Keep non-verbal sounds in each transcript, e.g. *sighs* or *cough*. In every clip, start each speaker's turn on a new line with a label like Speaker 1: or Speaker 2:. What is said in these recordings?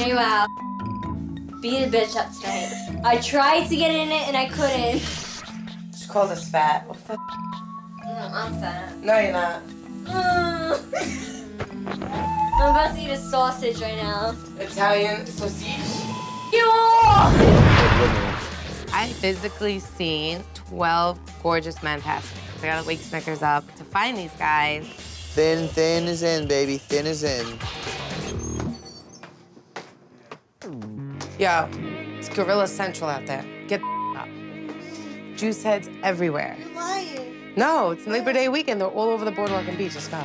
Speaker 1: JWoww. Beat a bitch up tonight. I tried to get in it and I couldn't.
Speaker 2: She called us fat. What the?
Speaker 1: No, I'm fat.
Speaker 2: No, you're not. *sighs*
Speaker 1: I'm about to eat a sausage right now.
Speaker 2: Italian sausage.
Speaker 1: Yo!
Speaker 2: I physically seen 12 gorgeous men pass me. I gotta wake Snickers up to find these guys.
Speaker 3: Thin, thin is in, baby. Thin is in.
Speaker 2: Yo, it's Gorilla Central out there. Get up. Juice heads everywhere.
Speaker 4: You're lying.
Speaker 2: No, it's Labor Day weekend. They're all over the boardwalk and beach. Just go.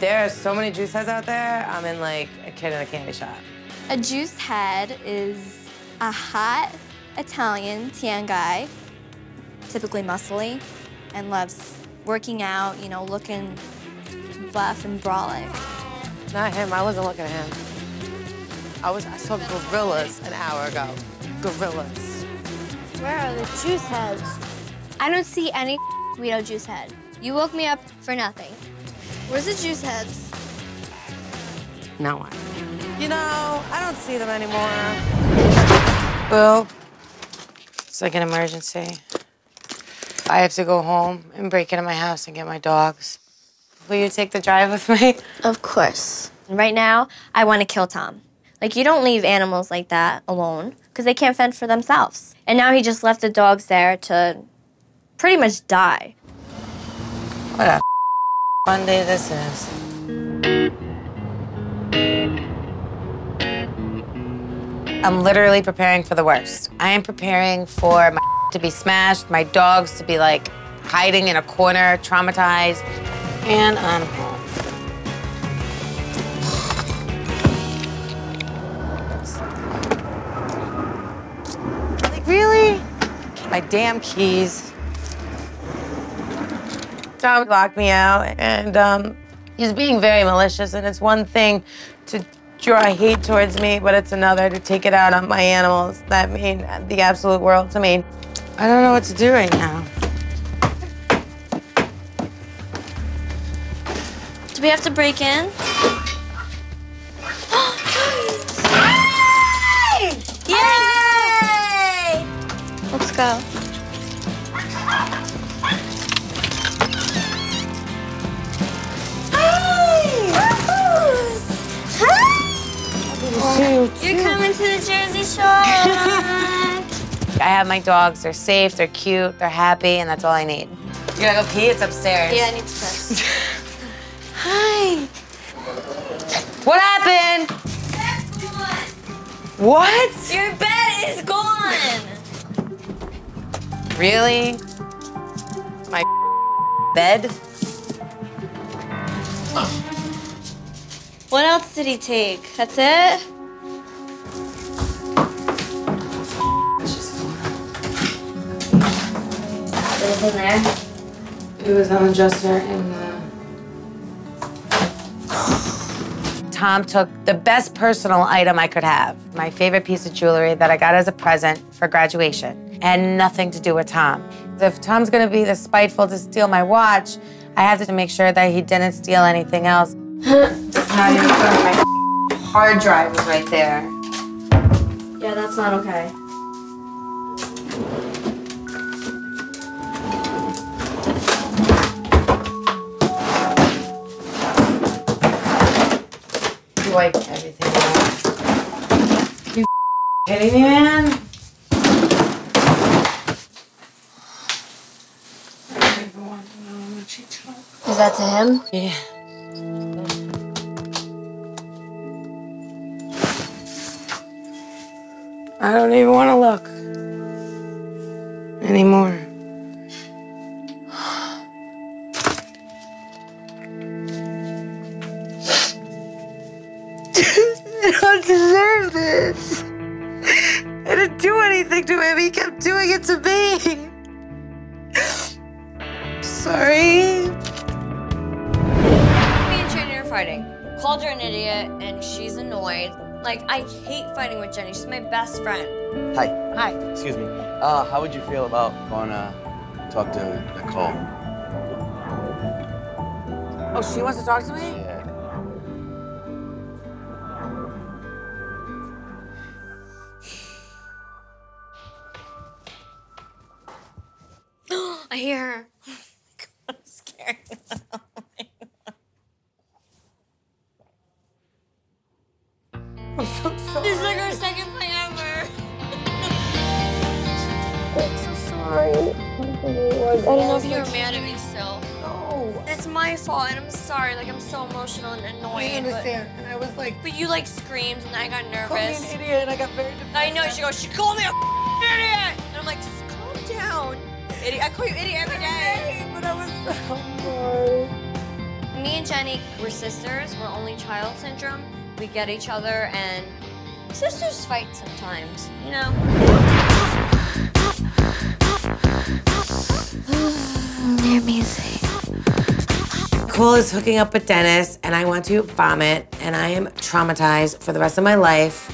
Speaker 2: There are so many juice heads out there. I'm in like a kid in a candy shop.
Speaker 1: A juice head is a hot Italian tan guy, typically muscly, and loves working out, you know, looking buff and brawling.
Speaker 2: Not him. I wasn't looking at him. I was. I saw gorillas an hour ago. Gorillas.
Speaker 1: Where are the juice heads? I don't see any *laughs* Guido juice head. You woke me up for nothing. Where's the juice heads?
Speaker 2: No one. You know, I don't see them anymore. Well, It's like an emergency. I have to go home and break into my house and get my dogs. Will you take the drive with me?
Speaker 1: Of course. Right now, I want to kill Tom. Like, you don't leave animals like that alone because they can't fend for themselves. And now he just left the dogs there to pretty much die.
Speaker 2: What a fun day this is. I'm literally preparing for the worst. I am preparing for my *laughs* to be smashed, my dogs to be like hiding in a corner, traumatized, and I'm home. Really? My damn keys. Tom locked me out, and um, he's being very malicious. And it's one thing to draw hate towards me, but it's another to take it out on my animals that mean the absolute world to me. I don't know what to do right now.
Speaker 1: Do we have to break in? *gasps* *gasps* Let's go. You're coming to the Jersey Shore. *laughs*
Speaker 2: I have my dogs. They're safe, they're cute, they're happy, and that's all I need. You gotta go pee? It's upstairs.
Speaker 1: yeah, I need to piss. *laughs* Hi.
Speaker 2: What happened? What?
Speaker 1: Your bed is gone.
Speaker 2: Really? My bed?
Speaker 1: What else did he take? That's it? What is in there?
Speaker 2: It was on the dresser in the. Tom took the best personal item I could have, my favorite piece of jewelry that I got as a present for graduation, and nothing to do with Tom. If Tom's gonna be this spiteful to steal my watch, I have to make sure that he didn't steal anything else. Not even my hard drive was right there.
Speaker 1: Yeah, that's not okay.
Speaker 2: You wipe everything off. You kidding me, man?
Speaker 1: Is that to him?
Speaker 2: Yeah. I don't even want to look anymore. *laughs* I don't deserve this. I didn't do anything to him. He kept doing it to me. *laughs* Sorry.
Speaker 1: fighting. Called her an idiot, and she's annoyed. Like, I hate fighting with Jenny. She's my best friend.
Speaker 3: Hi.
Speaker 2: Hi.
Speaker 3: Excuse me. Uh, how would you feel about going to talk to Nicole?
Speaker 2: Oh, she wants to talk to me?
Speaker 3: Yeah. *gasps*
Speaker 4: I hear her. *laughs*
Speaker 5: I'm scared.
Speaker 4: Like, But, you like screamed, and I got
Speaker 5: call me an
Speaker 4: nervous.
Speaker 5: idiot, and I got very defensive.
Speaker 4: I know. She goes, she called me a idiot, and I'm like, calm down, idiot. I call you idiot every day.
Speaker 5: But I was so sorry.
Speaker 4: Me and Jenny, we're sisters. We're only child syndrome. We get each other, and sisters fight sometimes. You know. They're amazing.
Speaker 2: Nicole is hooking up with Dennis, and I want to vomit, and I am traumatized for the rest of my life.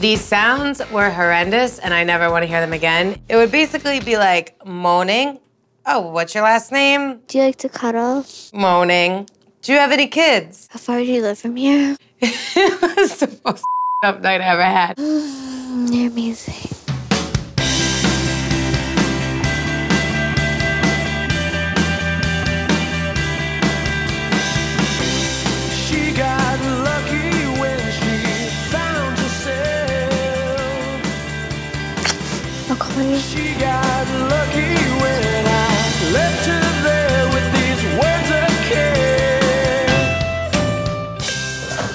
Speaker 2: These sounds were horrendous, and I never want to hear them again. It would basically be like moaning. Oh, what's your last name?
Speaker 4: Do you like to cuddle?
Speaker 2: Moaning. Do you have any kids?
Speaker 4: How far do you live from here? *laughs*
Speaker 2: it was the most *laughs* up night I ever had. *sighs*
Speaker 4: They're amazing.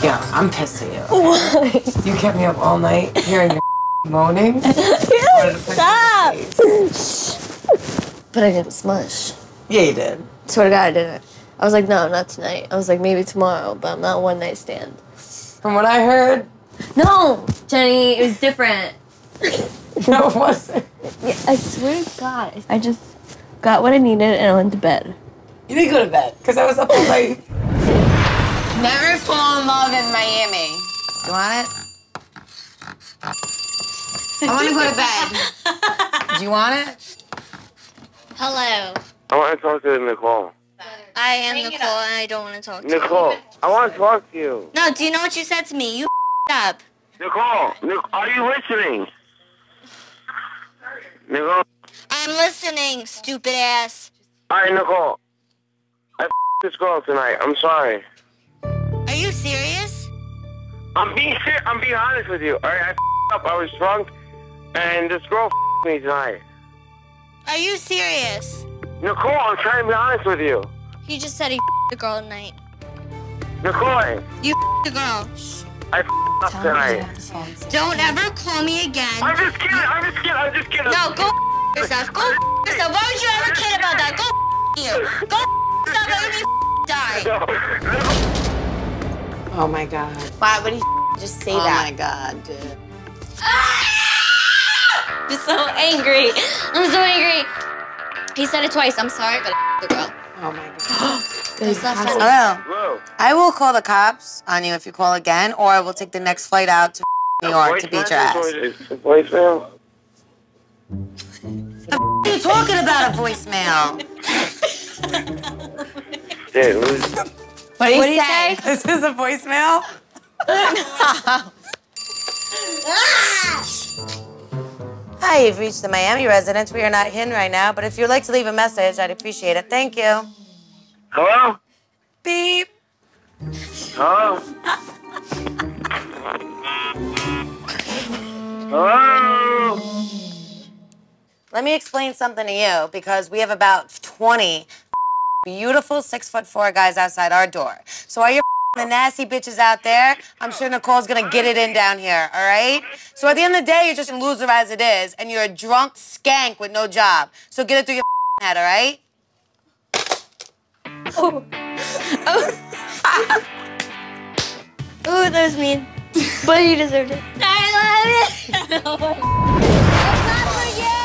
Speaker 2: Yeah, I'm pissing you. What? You kept me up all night hearing your *laughs* moaning.
Speaker 4: Stop! but I didn't smush.
Speaker 2: Yeah, you did.
Speaker 4: Swear to God, I didn't. I was like, no, not tonight. I was like, maybe tomorrow, but I'm not one night stand.
Speaker 2: From what I heard,
Speaker 4: No, Jenny, it was different. *laughs*
Speaker 2: no, it wasn't.
Speaker 4: Yeah, I swear to God, I just got what I needed and I went to bed.
Speaker 2: You didn't go to bed because I was up all night. Never fall in love in Miami. You want it? I want to go to bed. *laughs* Do you want it?
Speaker 4: Hello.
Speaker 6: I want to talk to Nicole.
Speaker 4: I am Nicole and I don't want to talk to you.
Speaker 6: Nicole, I want to talk to you.
Speaker 4: No, do you know what you said to me? You up.
Speaker 6: Nicole, Nic- are you listening? Nicole,
Speaker 4: I'm listening, stupid ass.
Speaker 6: all right, Nicole. I this girl tonight. I'm sorry.
Speaker 4: Are you serious?
Speaker 6: I'm being ser- I'm being honest with you. All right, I up. I was drunk, and this girl me tonight.
Speaker 4: Are you serious?
Speaker 6: Nicole, I'm trying to be honest with you.
Speaker 4: He just said he the girl tonight.
Speaker 6: Nicole,
Speaker 4: You the girl.
Speaker 6: I up tonight.
Speaker 4: Don't ever call me again.
Speaker 6: I'm just kidding. I'm just kidding. I'm just kidding.
Speaker 4: No, go yourself. Go yourself. Why would you ever kid about that? Go you. Go yourself. Let me die.
Speaker 6: No, no.
Speaker 2: Oh my god.
Speaker 5: Why would he just say
Speaker 2: Oh
Speaker 5: that?
Speaker 2: Oh, my god, dude. *laughs*
Speaker 4: I'm so angry. I'm so angry. He said it twice. I'm sorry, but the girl.
Speaker 2: Oh my god.
Speaker 4: It's not funny.
Speaker 2: Hello.
Speaker 6: Hello. Oh.
Speaker 2: I will call the cops on you if you call again, or I will take the next flight out to *laughs* New York to beat your ass.
Speaker 6: Voicemail?
Speaker 2: What are you talking about a voicemail? *laughs*
Speaker 6: Dude,
Speaker 2: What do you
Speaker 4: What do you say?
Speaker 2: This is a voicemail? *laughs* Hi, you've reached the Miami residence. We are not in right now, but if you'd like to leave a message, I'd appreciate it. Thank you.
Speaker 6: Hello?
Speaker 2: Beep.
Speaker 6: Hello? Hello?
Speaker 2: Let me explain something to you because we have about 20 beautiful six foot four guys outside our door. So are you the nasty bitches out there? I'm sure Nicole's gonna get it in down here, all right? So at the end of the day, you're just a loser as it is, and you're a drunk skank with no job. So get it through your head, all right? Oh. *laughs* Oh.
Speaker 4: Ooh, that was mean. But you deserved it. *laughs* I love it. it's not for you.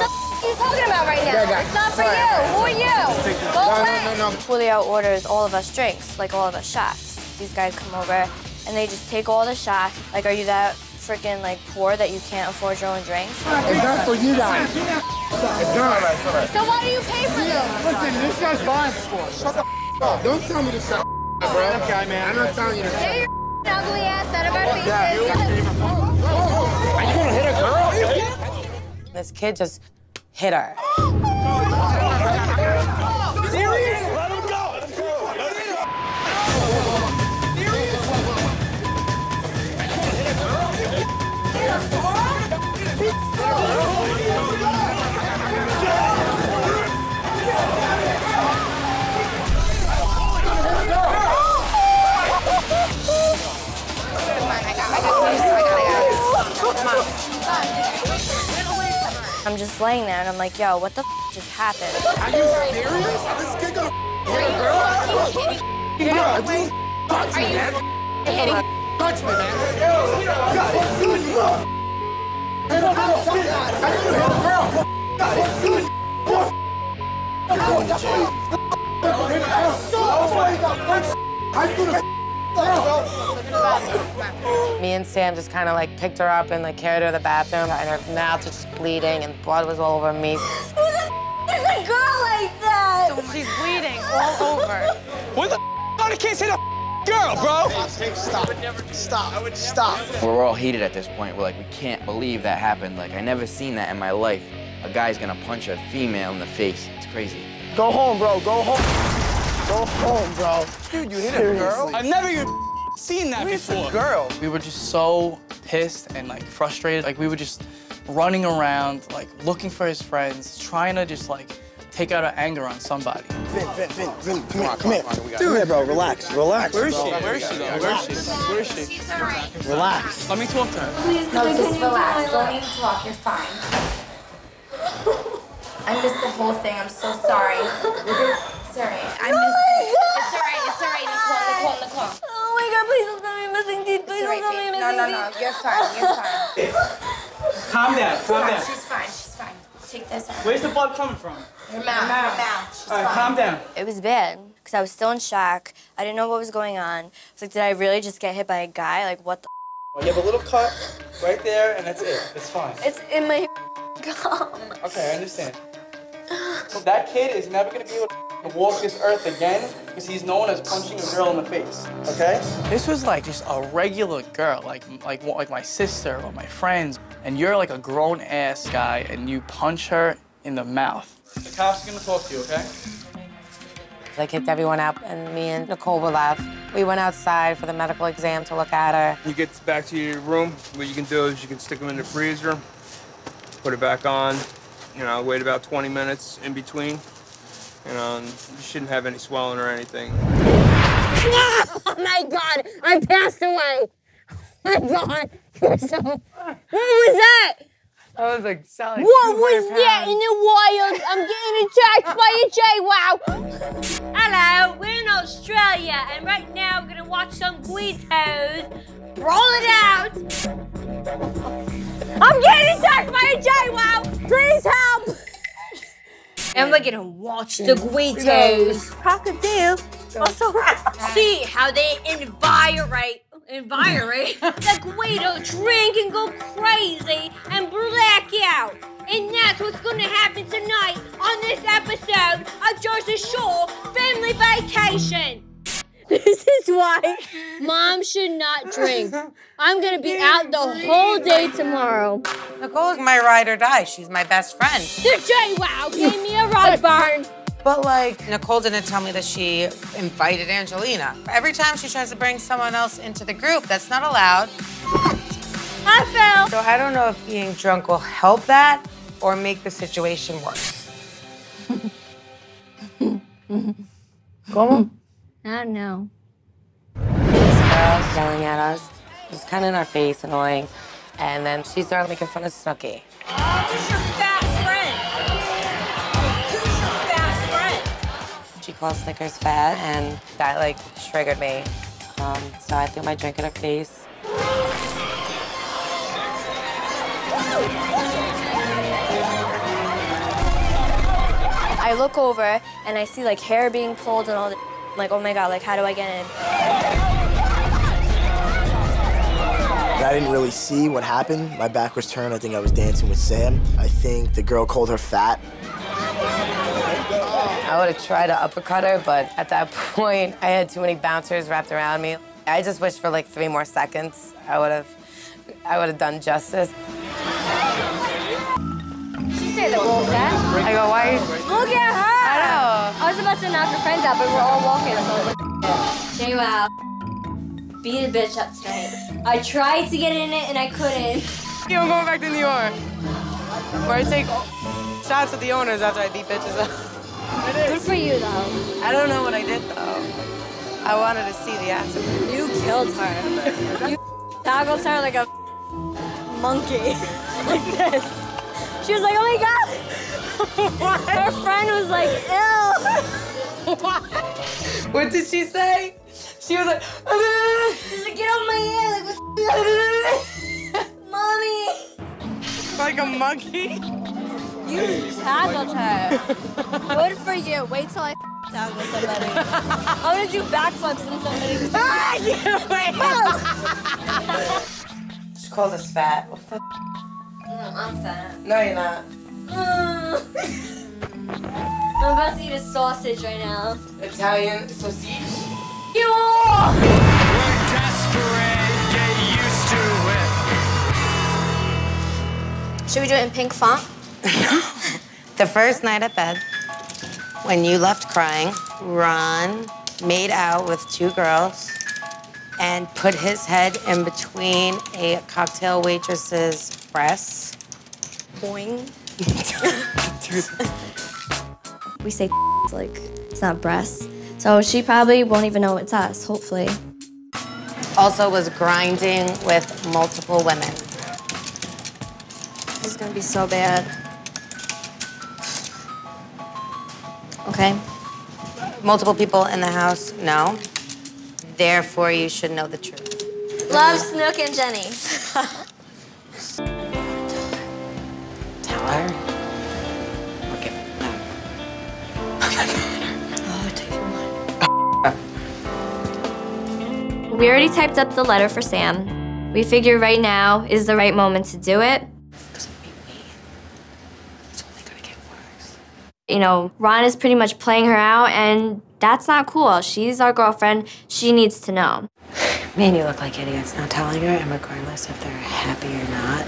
Speaker 4: What are you talking about right now? It's not for you. Who are you? Go away.
Speaker 1: Julio orders all of us drinks, like all of us shots. These guys come over and they just take all the shots. Like, are you that freaking like poor that you can't afford your own drinks?
Speaker 7: It's not for you guys. It's not.
Speaker 4: So why do you pay for them?
Speaker 7: Listen, this guy's buying for us. Shut the up. Don't tell me to shut up, bro. Okay, man. I'm not telling you to shut
Speaker 4: Get your ugly ass out of our
Speaker 7: Yeah, you-
Speaker 4: faces.
Speaker 7: Are you gonna hit a girl?
Speaker 2: this kid just hit her.
Speaker 8: Oh, I'm just laying there and I'm like, yo, what the f- just happened?
Speaker 7: Are you serious? This kid gonna hit a girl? Yeah, please touch me, man. Touch me, man. God, it's good. Hit a girl. I didn't hit a girl. God, it's good. I'm gonna
Speaker 2: Me and Sam just kind of like picked her up and like carried her to the bathroom, and her mouth was just bleeding, and blood was all over me.
Speaker 1: There's a girl like that.
Speaker 2: So She's bleeding all over.
Speaker 9: What the kind of kids hit a girl, bro?
Speaker 7: I would never stop. Stop. Stop.
Speaker 3: We're all heated at this point. We're like, we can't believe that happened. Like, I never seen that in my life. A guy's gonna punch a female in the face. It's crazy.
Speaker 7: Go home, bro. Go home. Go home, bro. Dude, you hit a girl?
Speaker 9: I've never even seen that before.
Speaker 7: Girl.
Speaker 9: We were just so pissed and like frustrated. Like we were just running around, like looking for his friends, trying to just like take out our anger on somebody.
Speaker 7: Vin, Vin, Vin, Vin, come on, come here. Dude, here, bro, relax, relax.
Speaker 9: Where is
Speaker 7: bro.
Speaker 9: she? Where is she though? Where is she? Where is she?
Speaker 7: Relax.
Speaker 9: Let me talk to her.
Speaker 10: Please, No, just relax. Don't need to talk. You're fine. I missed the whole thing. I'm so sorry. *laughs* sorry. I missed it. It's all right. It's all right. Nicole, Nicole, Nicole.
Speaker 1: Oh my god, please don't tell me I'm missing teeth. Please
Speaker 10: It's
Speaker 1: don't tell me
Speaker 10: right,
Speaker 1: I'm
Speaker 10: babe.
Speaker 1: missing
Speaker 10: No, no, no. You're fine. You're fine. *laughs*
Speaker 9: Calm down. Calm down.
Speaker 10: She's fine. She's fine. Take this out.
Speaker 9: Where's the blood coming from?
Speaker 10: Her mouth. Her mouth. She's
Speaker 9: All right,
Speaker 10: fine.
Speaker 9: calm down.
Speaker 8: It was bad because I was still in shock. I didn't know what was going on. I was like, did I really just get hit by a guy? Like, what the?
Speaker 9: You have a little cut right there, and that's it. It's fine.
Speaker 1: It's in my *laughs* gum.
Speaker 9: Okay, I understand. So *laughs* that kid is never gonna be able to walk this earth again because he's known as punching a girl in the face. Okay? This was like just a regular girl, like like like my sister or my friends, and you're like a grown ass guy, and you punch her in the mouth. The cops are gonna talk to you, okay?
Speaker 2: I kicked everyone out, and me and Nicole were left. We went outside for the medical exam to look at her.
Speaker 11: You get back to your room, what you can do is you can stick them in the freezer, put it back on, you know, wait about 20 minutes in between. You know, and you shouldn't have any swelling or anything. *laughs*
Speaker 1: Oh my god, I passed away. *laughs* My god, you're so. What was that?
Speaker 2: I was like, Sally.
Speaker 1: What was that in the wild? I'm getting attacked by a jaywalk. Hello, we're in Australia, and right now we're gonna watch some Guidos. Roll it out. I'm getting attacked by a jaywalk. Please help. And we're gonna watch the Guidos. Cockatoo. Oh, also, see how they envirate, envirate *laughs* the Guido drink and go crazy and black out. And that's what's gonna happen tonight on this episode of Jersey Shore Family Vacation. *laughs* This is why mom should not drink. I'm gonna be *laughs* out the whole day tomorrow.
Speaker 2: Nicole's my ride or die. She's my best friend. *laughs*
Speaker 1: The JWoww gave me a rug burn.
Speaker 2: But like, Nicole didn't tell me that she invited Angelina. Every time she tries to bring someone else into the group, that's not allowed.
Speaker 1: I fell.
Speaker 2: So I don't know if being drunk will help that or make the situation worse. ¿Cómo?
Speaker 1: I don't know.
Speaker 2: This girl's yelling at us. She's kind of in our face, annoying. And then she started making fun of Snooki.
Speaker 1: Who's your fast friend? Who's your fast friend?
Speaker 2: She called Snickers fat, and that like triggered me. Um, so I threw my drink in her face.
Speaker 8: I look over and I see like hair being pulled and all. The, I'm like, oh my god, like how do I get in?
Speaker 12: I didn't really see what happened. My back was turned. I think I was dancing with Sam. I think the girl called her fat.
Speaker 2: I would have tried to uppercut her, but at that *laughs* point, I had too many bouncers wrapped around me. I just wished for like three more seconds. I would have, I would have done justice.
Speaker 4: Nicole. That?
Speaker 2: I go, why?
Speaker 4: Look at her!
Speaker 2: I.
Speaker 4: I was about to knock her friends out, but we're all walking, so I was like, Jay, wow. Beat a bitch up tonight. I tried to get in it and I couldn't.
Speaker 5: Yeah, I'm going back to New York. Where I take shots at the owners after I beat bitches up.
Speaker 4: Good for you, though.
Speaker 5: I don't know what I did though. I wanted to see the action.
Speaker 4: You killed her. You toggled her like a monkey. *laughs* like this. She was like, oh my god. *laughs* Her friend was like, ew.
Speaker 5: What *laughs* What did she say? She was like,
Speaker 4: She's like, get off my hair. Like, what *laughs* Mommy.
Speaker 5: like a monkey.
Speaker 4: You tackled her. Good for you. Wait till I tackle somebody. I'm gonna do backflips in somebody's. Ah, you wait.
Speaker 5: She called us fat. What the?
Speaker 4: No, I'm fat.
Speaker 5: No, you're not.
Speaker 4: I'm about to eat a sausage right now.
Speaker 5: Italian sausage.
Speaker 4: You!
Speaker 1: Should we do it in pink font? *laughs*
Speaker 2: The first night at bed, when you left crying, Ron made out with two girls and put his head in between a cocktail waitress's breasts.
Speaker 1: Boing. *laughs* *laughs* we say *laughs* like it's not breasts. So she probably won't even know it's us, hopefully.
Speaker 2: Also was grinding with multiple women.
Speaker 1: This is gonna be so bad. Okay.
Speaker 2: Multiple people in the house, no. Therefore, you should know the truth.
Speaker 1: Love Snook and Jenny. *laughs*
Speaker 2: Tell her.
Speaker 1: We already typed up the letter for Sam. We figure right now is the right moment to do it. You know, Ron is pretty much playing her out, and that's not cool. She's our girlfriend. She needs to know.
Speaker 2: Me and you look like idiots not telling her, and regardless if they're happy or not.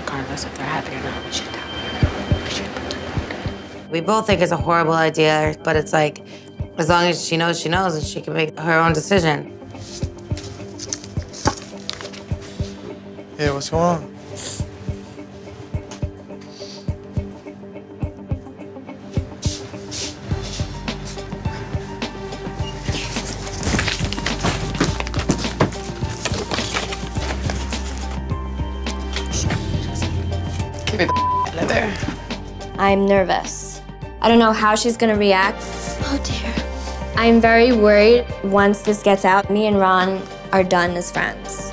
Speaker 2: Regardless if they're happy or not, we should tell her. We should pretend like We both think it's a horrible idea, but it's like, as long as she knows she knows and she can make her own decision.
Speaker 13: Yeah, what's going on?
Speaker 5: Give me the out of there.
Speaker 1: I'm nervous. I don't know how she's gonna react. I'm very worried once this gets out, me and Ron are done as friends.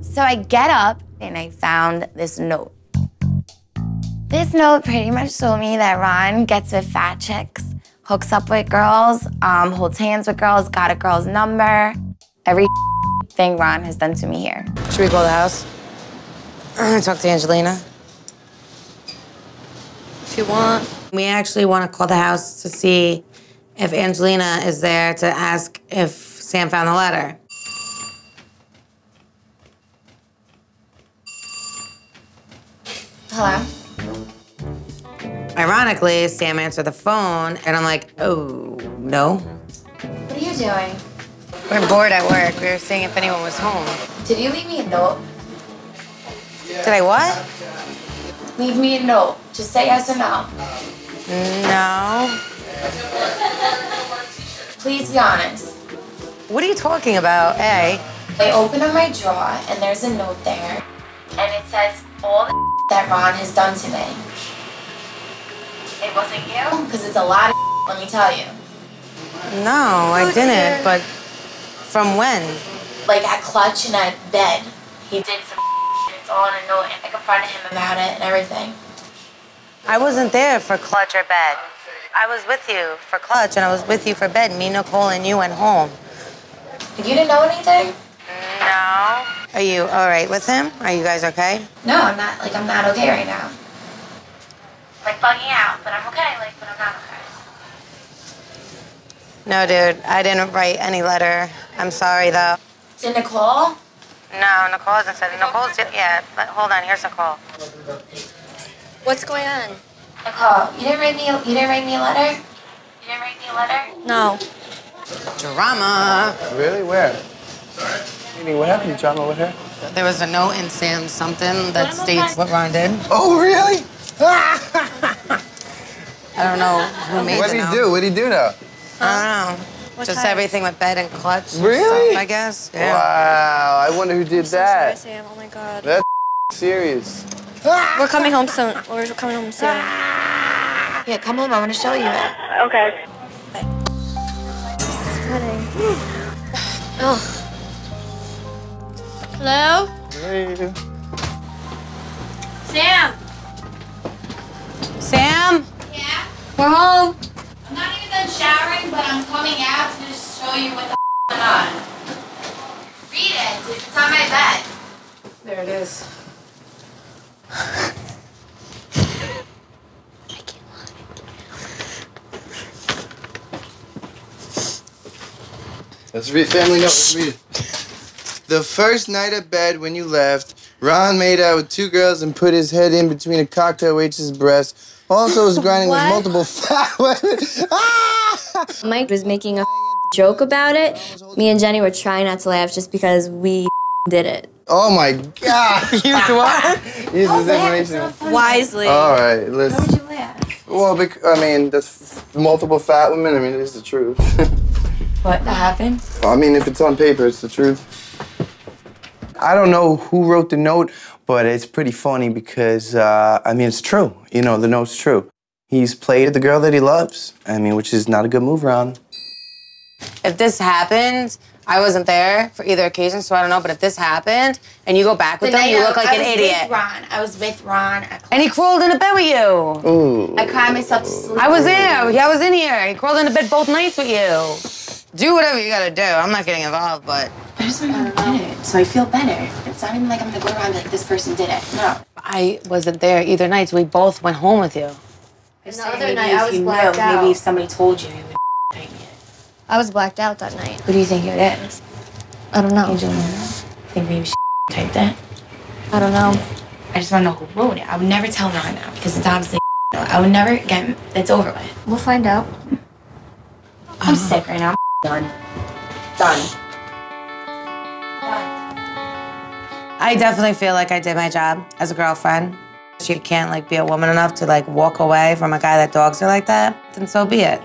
Speaker 10: So I get up and I found this note. This note pretty much told me that Ron gets with fat chicks, hooks up with girls, um, holds hands with girls, got a girl's number. Every *laughs* thing Ron has done to me here.
Speaker 2: Should we call the house? *clears throat* Talk to Angelina.
Speaker 1: If you want.
Speaker 2: We actually want to call the house to see if Angelina is there to ask if Sam found the letter.
Speaker 10: Hello?
Speaker 2: Ironically, Sam answered the phone, and I'm like, oh, no.
Speaker 10: What are you doing?
Speaker 2: We're bored at work. We were seeing if anyone was home.
Speaker 10: Did you leave me a note?
Speaker 2: Did I what?
Speaker 10: Leave me a note. Just say yes or no.
Speaker 2: No.
Speaker 10: Please be honest.
Speaker 2: What are you talking about, A?
Speaker 10: I open up my drawer and there's a note there, and it says all the that Ron has done to me. It wasn't you? Because it's a lot of let me tell you.
Speaker 2: No, I didn't, but from when?
Speaker 10: Like at Clutch and at bed. He did some and it's all in a note, and I confronted him about it and everything.
Speaker 2: I wasn't there for clutch or bed. I was with you for clutch, and I was with you for bed. Me, Nicole, and you went home.
Speaker 10: You didn't know anything?
Speaker 2: No. Are you all right with him? Are you guys okay?
Speaker 10: No, I'm not. Like I'm not okay right now. Like bugging out, but I'm okay. Like, but I'm not okay.
Speaker 2: No, dude. I didn't write any letter. I'm sorry, though.
Speaker 10: To Nicole?
Speaker 2: No, Nicole hasn't said it. Nicole's, yeah, but hold on. Here's Nicole.
Speaker 1: What's going on?
Speaker 10: Nicole, you didn't write me. A, you didn't write me a letter. You didn't write me a letter.
Speaker 1: No.
Speaker 2: Drama.
Speaker 14: Really? Where? Meaning, what happened? Drama with her?
Speaker 2: There was a note in Sam's something that states what Ron did.
Speaker 14: Oh, really? *laughs*
Speaker 2: I don't know who made
Speaker 14: what did he
Speaker 2: note.
Speaker 14: do? What did he do now?
Speaker 2: I don't know.
Speaker 1: What
Speaker 2: Just
Speaker 1: type?
Speaker 2: everything with bed and clutch. and
Speaker 14: Really?
Speaker 2: stuff, I guess. Yeah.
Speaker 14: Wow, I wonder who did
Speaker 1: Sorry,
Speaker 14: that.
Speaker 1: Sam. Oh my god.
Speaker 14: That's *laughs* serious.
Speaker 1: We're coming home soon. We're coming home soon. *laughs*
Speaker 10: Yeah, come home. I want to show you it.
Speaker 4: Okay.
Speaker 1: Oh. Hello?
Speaker 14: Hey.
Speaker 4: Sam.
Speaker 2: Sam?
Speaker 10: Yeah.
Speaker 1: We're home.
Speaker 10: I'm not even done showering, but I'm coming out to just show you what the f- going on. Read it. It's on my bed.
Speaker 2: There it is. *laughs*
Speaker 14: Let's read family note. Let's read it. The first night of bed when you left, Ron made out with two girls and put his head in between a cocktail waitress's breast. Also was grinding with multiple *laughs* fat women. Ah!
Speaker 1: Mike was making a joke about it. Me and Jenny were trying not to laugh just because we did it.
Speaker 14: Oh my god. *laughs* Use what? Use this information.
Speaker 1: Wisely.
Speaker 14: All right, let's.
Speaker 10: Why would you laugh?
Speaker 14: Well, bec- I mean, that's f- multiple fat women. I mean, it's the truth. *laughs*
Speaker 10: What That happened?
Speaker 14: I mean, if it's on paper, it's the truth. I don't know who wrote the note, but it's pretty funny because, uh, I mean, it's true. You know, the note's true. He's played the girl that he loves. I mean, which is not a good move, Ron.
Speaker 2: If this happened, I wasn't there for either occasion, so I don't know. But if this happened and you go back with
Speaker 10: The
Speaker 2: them,
Speaker 10: night
Speaker 2: you
Speaker 10: I-
Speaker 2: look like
Speaker 10: I
Speaker 2: an
Speaker 10: was
Speaker 2: idiot.
Speaker 10: With Ron. I was with Ron.
Speaker 2: And he crawled in into bed with you.
Speaker 14: Ooh.
Speaker 10: I cried myself to sleep.
Speaker 2: I was there. Yeah, I was in here. He crawled in into bed both nights with you. Do whatever you gotta do. I'm not getting involved, but
Speaker 10: I just want to get it, so I feel better. It's not even like I'm gonna go around like this person did it. No.
Speaker 2: I wasn't there either night, so we both went home with you.
Speaker 10: The
Speaker 1: other
Speaker 10: maybe
Speaker 1: night, I was blacked
Speaker 10: knew,
Speaker 1: out.
Speaker 10: Maybe if somebody told you, you would take it.
Speaker 1: I was blacked out that night.
Speaker 10: Who do you think it is?
Speaker 1: I don't know.
Speaker 10: You don't know. Think maybe she typed it?
Speaker 1: I don't know.
Speaker 10: I just want to know who wrote it. I would never tell Ron now because it's obviously. *laughs* I would never get. It's over with.
Speaker 1: We'll find out.
Speaker 10: I'm sick right now. Done. Done.
Speaker 2: I definitely feel like I did my job as a girlfriend. She can't like be a woman enough to like walk away from a guy that dogs her like that, then so be it.